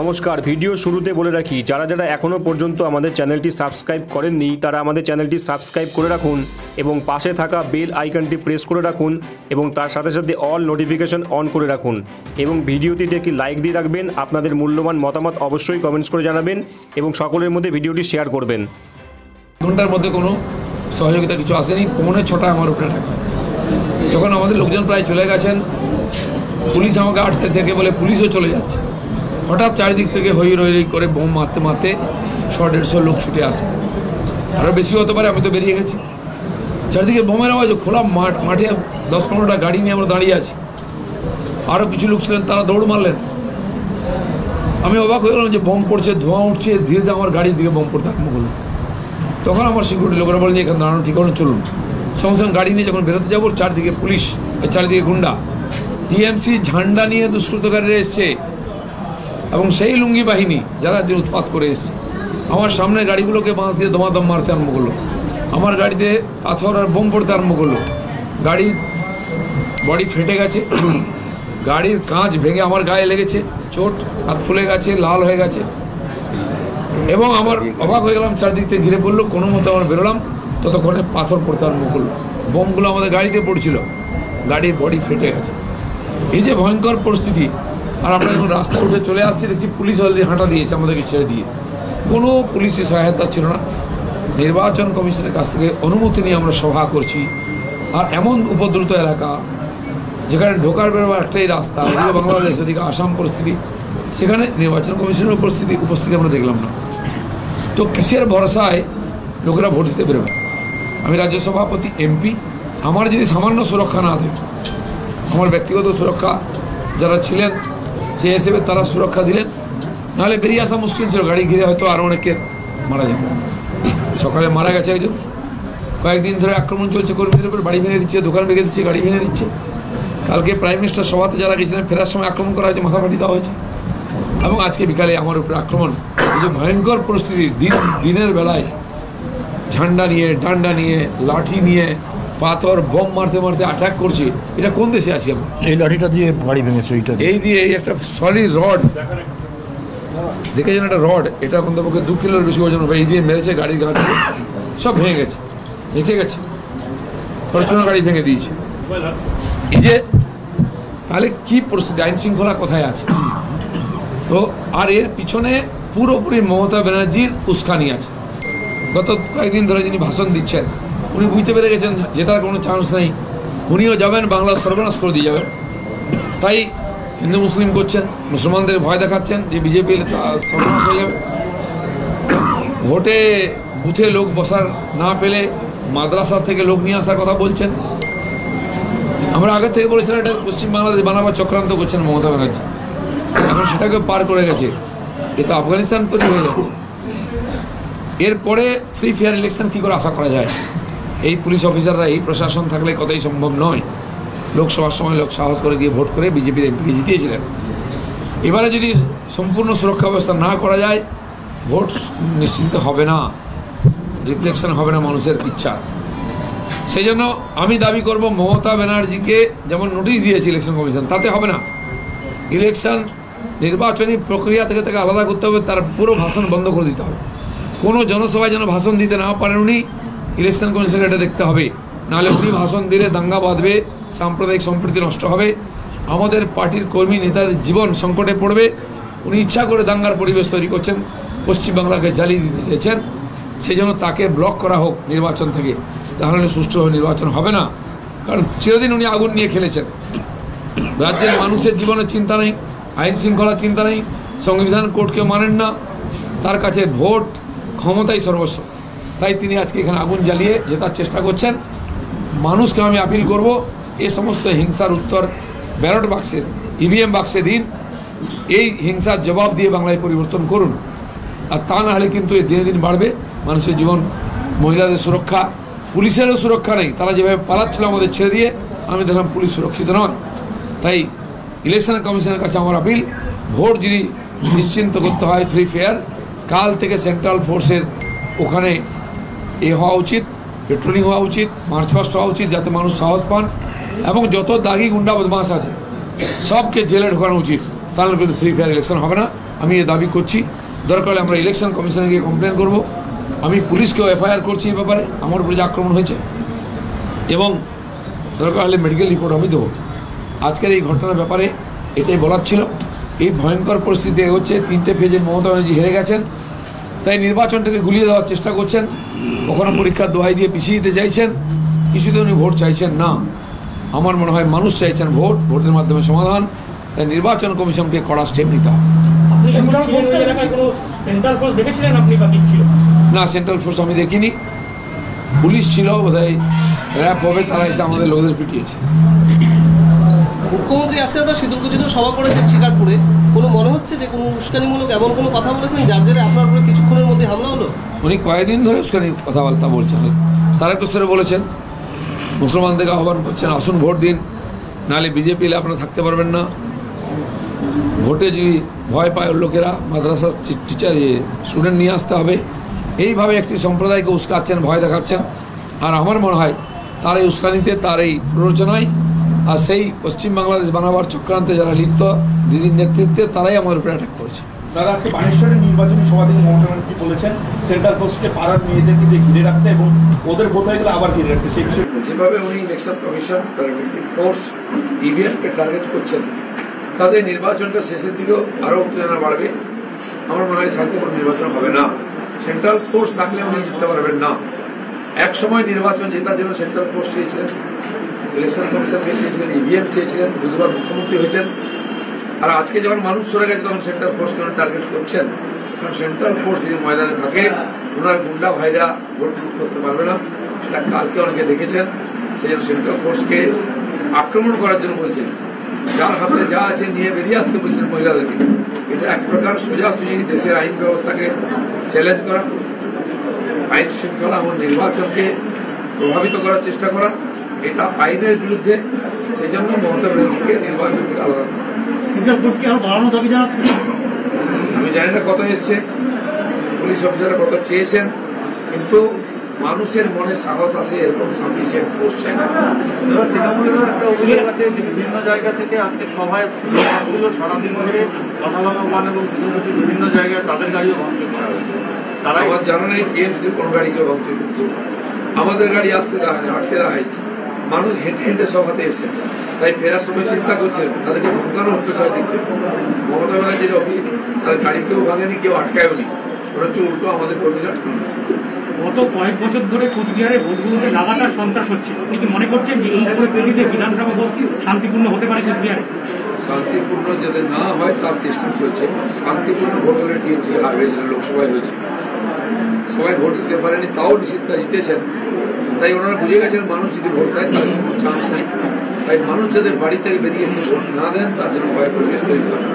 নমস্কার, ভিডিও শুরুতে বলে রাখি, যারা যারা এখনও পর্যন্ত আমাদের চ্যানেলটি সাবস্ক্রাইব করেননি, তারা আমাদের চ্যানেলটি সাবস্ক্রাইব করে রাখুন এবং পাশে থাকা বেল আইকনটি প্রেস করে রাখুন এবং তার সাথে সাথে অল নোটিফিকেশন অন করে রাখুন এবং ভিডিওটিতে একটি লাইক দিয়ে রাখবেন, আপনাদের মূল্যবান মতামত অবশ্যই কমেন্টস করে জানাবেন এবং সকলের মধ্যে ভিডিওটি শেয়ার করবেন। ঘণ্টার মধ্যে কোনো সহযোগিতা কিছু আসেনি, পৌনে ছটা আমার উপরে যখন আমাদের লোকজন প্রায় চলে গেছেন, পুলিশ আমাকে আটকে থেকে বলে পুলিশও চলে যাচ্ছে। হঠাৎ চারিদিক থেকে হই রই করে বোম মারতে মারতে শো দেড়শো লোক ছুটে আসে। আরও বেশি হতে পারে, আমি তো বেরিয়ে গেছি। চারিদিকে বোমের আওয়াজ, খোলা মাঠ, মাঠে দশ পনেরোটা গাড়ি নিয়ে আমরা দাঁড়িয়ে আছি। আরও কিছু লোক ছিলেন, তারা দৌড় মারলেন। আমি অবাক হয়ে গেলাম যে বোম পড়ছে, ধোঁয়া উঠছে, ধীরে ধীরে আমার গাড়ির দিকে বোম পড়তে আরম্ভ করল। তখন আমার সিকিউরিটি লোকেরা বলেন যে এখানে দাঁড়ানো ঠিক চলুন। সঙ্গে সঙ্গে গাড়ি নিয়ে যখন বেরোতে যাব, চারদিকে পুলিশ, চারিদিকে গুন্ডা। টিএমসি ঝান্ডা নিয়ে দুষ্কৃতকারীরা এসছে। এবং সেই লুঙ্গি বাহিনী যারা যে উৎপাত করে এসছে, আমার সামনে গাড়িগুলোকে বাঁশ দিয়ে দমাদম মারতে আরম্ভ করল। আমার গাড়িতে পাথর আর বোম পড়তে আরম্ভ করল। গাড়ির বডি ফেটে গেছে, গাড়ির কাঁচ ভেঙে আমার গায়ে লেগেছে, চোট, হাত ফুলে গেছে, লাল হয়ে গেছে। এবং আমার অবাক হয়ে গেলাম, চারদিক থেকে ঘিরে পড়ল, কোনো মতো আমার বেরোলাম, ততক্ষণে পাথর পড়তে আরম্ভ করল। বোমগুলো আমাদের গাড়িতে পড়ছিল, গাড়ির বডি ফেটে গেছে। এই যে ভয়ঙ্কর পরিস্থিতি আর আমরা যখন রাস্তায় উঠে চলে আসছি, দেখছি পুলিশ অলরেডি হাঁটা দিয়েছে আমাদেরকে ছেড়ে দিয়ে। কোনো পুলিশের সহায়তা ছিল না। নির্বাচন কমিশনের কাছ থেকে অনুমতি নিয়ে আমরা সভা করছি। আর এমন উপদ্রুত এলাকা, যেখানে ঢোকার বেরোবার একটাই রাস্তা বাংলাদেশ ওদিকে আসাম পরিস্থিতি, সেখানে নির্বাচন কমিশনের উপস্থিতি উপস্থিতি আমরা দেখলাম না। তো কিসের ভরসায় লোকেরা ভোট দিতে বেরোবে? আমি রাজ্য সভাপতি, এমপি, আমার যদি সামান্য সুরক্ষা না থাকে, আমার ব্যক্তিগত সুরক্ষা যারা ছিলেন সে হিসেবে তারা সুরক্ষা দিলেন, নাহলে বেরিয়ে আসা মুশকিল ছিল, গাড়ি ঘিরে হয়তো আরও অনেকে মারা যাবে সকালে মারা গেছে একজন। কয়েকদিন ধরে আক্রমণ চলছে কর্মীদের উপর, বাড়ি ভেঙে দিচ্ছে, দোকান ভেঙে দিচ্ছে, গাড়ি ভেঙে দিচ্ছে। কালকে প্রাইম মিনিস্টার সভাতে যারা গেছিলেন, ফেরার সময় আক্রমণ করা হয়েছে, মাথা ফাটি দেওয়া হয়েছে। এবং আজকে বিকালে আমার উপরে আক্রমণ। এই যে ভয়ঙ্কর পরিস্থিতি, দিন, দিনের বেলায় ঝান্ডা নিয়ে, ডান্ডা নিয়ে, লাঠি নিয়ে পাথর বোম মারতে মারতে অ্যাটাক করছে। এটা কোন দেশে আছি আমরা? এই লাঠিটা দিয়ে বাড়ি ভেঙেছে এইটা এই দিয়ে এই একটা সলিড রড দেখেছেন একটা রড এটা অন্তপক্ষে দু কিলোর বেশি ওজন এই দিয়ে মেরেছে গাড়ি গাছ সব ভেঙে গেছে। দেখে গেছে। ফরচুনার গাড়ি ভেঙে দিয়েছে। এই যে তাহলে কি পরিস্থিতি? আইন শৃঙ্খলা কোথায় আছে? তো আর এর পিছনে পুরোপুরি মমতা ব্যানার্জির উস্কানি আছে। গত কয়েকদিন ধরে যিনি ভাষণ দিচ্ছেন উনি বুঝতে পেরে গেছেন জেতার কোনো চান্স নেই। উনিও যাবেন বাংলা সর্বনাশ করে দিয়ে যাবেন। তাই হিন্দু মুসলিম করছেন, মুসলমানদের ভয় দেখাচ্ছেন যে বিজেপি এলে সর্বনাশ হয়ে যাবে। ভোটে বুথে লোক বসার না পেলে মাদ্রাসা থেকে লোক নিয়ে আসার কথা বলছেন। আমরা আগে থেকে বলেছিলাম এটা পশ্চিম বাংলাদেশ বানাবার চক্রান্ত করছেন মমতা ব্যানার্জি। এখন সেটাকে পার করে গেছে। এ তো আফগানিস্তান তৈরি হয়ে যাচ্ছে। এরপরে ফ্রি ফেয়ার ইলেকশন কী করে আশা করা যায়? এই পুলিশ অফিসাররা এই প্রশাসন থাকলে কতই সম্ভব নয়। লোকসভার সময় লোক সাহস করে গিয়ে ভোট করে বিজেপির এমপিকে জিতিয়েছিলেন। এবারে যদি সম্পূর্ণ সুরক্ষা ব্যবস্থা না করা যায়, ভোট নিশ্চিন্ত হবে না। রিফ্লেকশন হবে না মানুষের ইচ্ছা। সেই জন্য আমি দাবি করব, মমতা ব্যানার্জিকে যেমন নোটিশ দিয়েছে ইলেকশন কমিশন, তাতে হবে না। ইলেকশন নির্বাচনী প্রক্রিয়া থেকে তাকে আলাদা করতে হবে, তার পুরো ভাষণ বন্ধ করে দিতে হবে। কোনো জনসভায় যেন ভাষণ দিতে না পারেন উনি ইলেকশন কমিশনকে এটা দেখতে হবে। নাহলে উনি ভাষণ দিলে দাঙ্গা বাঁধবে, সাম্প্রদায়িক সম্প্রীতি নষ্ট হবে। আমাদের পার্টির কর্মী নেতাদের জীবন সংকটে পড়বে। উনি ইচ্ছা করে দাঙ্গার পরিবেশ তৈরি করছেন, পশ্চিমবাংলাকে জ্বালিয়ে দিতে চেয়েছেন। সেই জন্য তাকে ব্লক করা হোক নির্বাচন থেকে। তাহলে সুষ্ঠুভাবে নির্বাচন হবে না। কারণ চিরদিন উনি আগুন নিয়ে খেলেছেন। রাজ্যের মানুষের জীবনের চিন্তা নেই, আইন শৃঙ্খলার চিন্তা নেই, সংবিধান কোর্টকে মানেন না। তার কাছে ভোট ক্ষমতাই সর্বস্ব। তাই তিনি আজকে এখানে আগুন জ্বালিয়ে জেতার চেষ্টা করছেন। মানুষকে আমি আপিল করব, এ সমস্ত হিংসার উত্তর ব্যালট বাক্সে, ইভিএম বাক্সে দিন। এই হিংসার জবাব দিয়ে বাংলায় পরিবর্তন করুন। আর তা না হলে কিন্তু এই দিনে দিন বাড়বে। মানুষের জীবন, মহিলাদের সুরক্ষা, পুলিশেরও সুরক্ষা নেই। তারা যেভাবে পালাচ্ছিল আমাদের ছেড়ে দিয়ে, আমি দেখলাম পুলিশ সুরক্ষিত নয়। তাই ইলেকশন কমিশনের কাছে আমার আপিল, ভোট যদি নিশ্চিন্ত করতে হয় ফ্রি ফেয়ার কাল থেকে সেন্ট্রাল ফোর্সের ওখানে এ হওয়া উচিত, পেট্রোলিং হওয়া উচিত, মার্চ পাস্ট হওয়া উচিত যাতে মানুষ সাহস পান এবং যত দাগি গুন্ডা বদমাস আছে, সবকে জেলে ঢোকানো উচিত। তাহলে কিন্তু ফ্রি ফায়ার ইলেকশন হবে না। আমি এ দাবি করছি। দরকার হলে আমরা ইলেকশন কমিশনে গিয়ে কমপ্লেন করব। আমি পুলিশকেও এফআইআর করছি এই ব্যাপারে। আমার উপরে যে আক্রমণ হয়েছে। এবং দরকার হলে মেডিকেল রিপোর্ট আমি দেবো। আজকের এই ঘটনার ব্যাপারে এটাই বলার ছিল। এই ভয়ঙ্কর পরিস্থিতি হচ্ছে তিনটে ফেজে মমতা ব্যানার্জি হেরে গেছেন। তাই নির্বাচনটাকে গুলিয়ে দেওয়ার চেষ্টা করছেন। কখনো পরীক্ষার দোহাই দিয়ে পিছিয়ে দিতে চাইছেন। কিছুতে উনি ভোট চাইছেন না। আমার মনে হয় মানুষ চাইছেন ভোট ভোটের মাধ্যমে সমাধান। তাই নির্বাচন কমিশনকে কড়া স্টেপ নিতে হবে। না সেন্ট্রাল ফোর্স আমি দেখিনি। পুলিশ ছিল বোধহয় র্যাব হবে তারা এসে আমাদের লোকদের পিটিয়েছে। মুখ্যমন্ত্রী আজকে তো শীতলকুচিতেও সভা করেছেন শিকারপুরে। কোনো মনে হচ্ছে যে কোনো উস্কানিমূলক এমন কোনো কথা বলেছেন যার জেরে আপনার উপরে কিছুক্ষণের মধ্যে হামলা হলো? উনি কয়েকদিন ধরে উস্কানি কথাবার্তা বলছেন। তারকেশ্বরে বলেছেন মুসলমানদেরকে আহ্বান করছেন, আসুন ভোট দিন নাহলে বিজেপি এলে আপনারা থাকতে পারবেন না। ভোটে যদি ভয় পায় লোকেরা, মাদ্রাসা টিচার ইয়ে স্টুডেন্ট নিয়ে আসতে হবে। এইভাবে একটি সম্প্রদায়কে উস্কাচ্ছেন, ভয় দেখাচ্ছেন। আর আমার মনে হয়, তার এই উস্কানিতে তার এই প্ররোচনায় আর সেই পশ্চিম বাংলাদেশ বানাবার চক্রান্তে যারা লিপ্ত দিদির নেতৃত্বে তারাই আমার উপরে অ্যাটাক করেছে। দাদা আজকে বানেশ্বরের নির্বাচনী সভা থেকে মমতা ব্যানার্জি বলেছেন সেন্ট্রাল ফোর্সকে পাড়ার মেয়েদেরকে ঘিরে রাখতে এবং ওদের ভোট হয়ে গেলে আবার ঘিরে রাখতে। সেই বিষয়ে যেভাবে উনি ইলেকশন কমিশন ফোর্স ইভিএমকে টার্গেট করছেন তাদের নির্বাচনটা শেষের দিকেও আরও উত্তেজনা বাড়বে। আমার মনে হয় শান্তিপূর্ণ নির্বাচন হবে না। সেন্ট্রাল ফোর্স থাকলে উনি জিততে পারবেন না। এক সময় নির্বাচন জেতার জন্য সেন্ট্রাল ফোর্স চেয়েছিলেন, ইলেকশন কমিশনকে চেয়েছিলেন, ইভিএম চেয়েছিলেন দুবার মুখ্যমন্ত্রী হয়েছেন। আর আজকে যখন মানুষ সরে গেছে, তখন সেন্ট্রাল ফোর্সকে উনি টার্গেট করছেন? কারণ সেন্ট্রাল ফোর্স যদি ময়দানে থাকে, ওনার গুন্ডা ভাইরা ভোট করতে পারবে না। সেটা কালকে অনেকে দেখেছেন সেই জন্য সেন্ট্রাল ফোর্সকে আক্রমণ করার জন্য বলছেন। যার হাতে যা আছে নিয়ে বেরিয়ে আসতে বলছেন মহিলাদেরকে। এটা এক প্রকার সোজাসুজি দেশের আইন ব্যবস্থাকে চ্যালেঞ্জ করা। আইন শৃঙ্খলা এবং নির্বাচনকে প্রভাবিত করার চেষ্টা করা এটা আইনের বিরুদ্ধে সেই জন্য মমতা ব্যানার্জিকে নির্বাচন আলাদা আমি জানি না কত এসছে পুলিশ অফিসার কত চেয়েছেন কিন্তু মানুষের মনে সাহস আছে এরকম সাফিসিয়েন্ট ফোর্স চাই না। এবার তৃণমূলের একটা অভিযোগ আছে যে বিভিন্ন জায়গা থেকে আজকে সভায় সারাদিন ধরে লতালতা ওয়ান এবং বিভিন্ন জায়গায় তাদের গাড়িও ভাঙচুর করা হয়েছে। আমার জানা নেই টিএমসি কোন গাড়িকে করছে আমাদের গাড়ি আসতে দেওয়া হয়নি আটকে দেওয়া হয়েছে। মানুষ হেঁটে হেঁটে সভাতে এসছে। তাই ফেরার সময় চিন্তা করছেন তাদেরকে ঢুকানো হতে চাই দেখতে। মমতা ব্যানার্জির অফিস তার গাড়ি কেউ ভাঙেনি কেউ আটকায়নি বরঞ্চ উল্টো আমাদের কর্মীরা। গত কয়েক বছর ধরে কুচবিহারে ভোটগুলোতে লাগাতার সন্ত্রাস হচ্ছে আপনি কি মনে করছেন যে এই পরিস্থিতিতে বিধানসভা ভোট শান্তিপূর্ণ হতে পারে কুচবিহারে? শান্তিপূর্ণ যাতে না হয় তার চেষ্টা চলছে। শান্তিপূর্ণ ভোট হলে টিএমসি হারবে যেটা লোকসভায় হয়েছে। সবাই ভোট দিতে পারেনি, তাও নিষিদ্ধা জিতেছেন। তাই ওনারা বুঝে গেছেন মানুষ যদি ভোট দেয়, তার কোনো চান্স নেই। তাই মানুষ যাদের বাড়ি থেকে বেরিয়েছে, ভোট না দেন, তার জন্য ভয় পরিবেশ তৈরি করা